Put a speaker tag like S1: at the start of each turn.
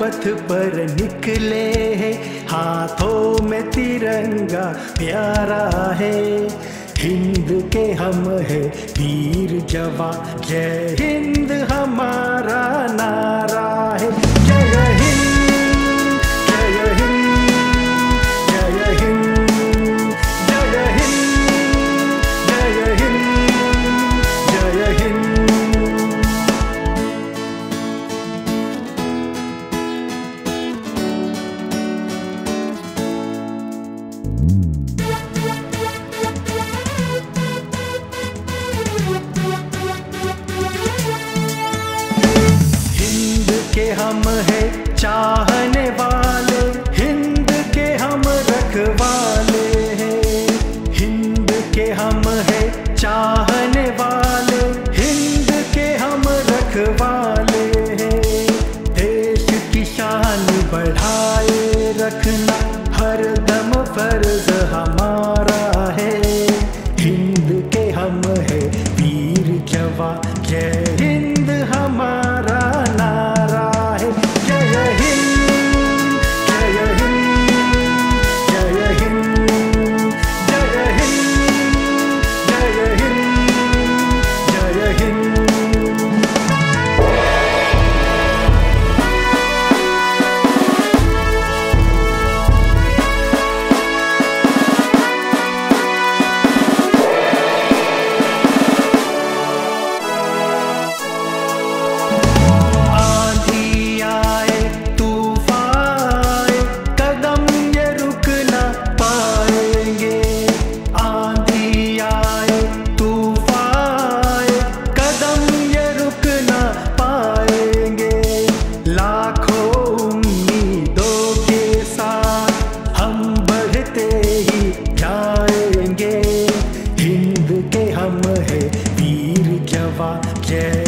S1: पथ पर निकले हैं। हाथों में तिरंगा प्यारा है। हिंद के हम है वीर जवा जय हिंद, हमारा नारा। के हम है चाहने वाले। हिंद के हम रखवाले हैं। हिंद के हम है चाहने वाले। हिंद के हम रखवाले हैं। देश की शान बढ़ाए रखना। है पीर क्या वाक्य